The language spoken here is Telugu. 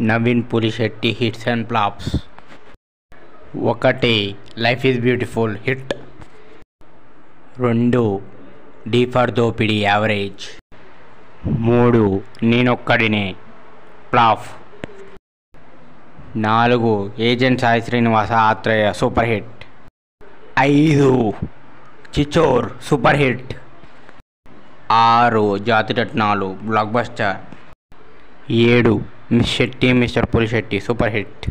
Naveen Polishetty hits and flops. ఒకటి లైఫ్ ఈజ్ బ్యూటిఫుల్ హిట్. రెండు డీ ఫర్ దోపిడి యావరేజ్. మూడు నేనొక్కడినే ప్లాఫ్ నాలుగు agent Sai Srinivasa Athreya super hit. ఐదు చిచోర్ సూపర్ హిట్. ఆరు జాతి రత్నాలు బ్లాక్ బస్టర్ ఏడు Miss Shetty mister Polishetty super hit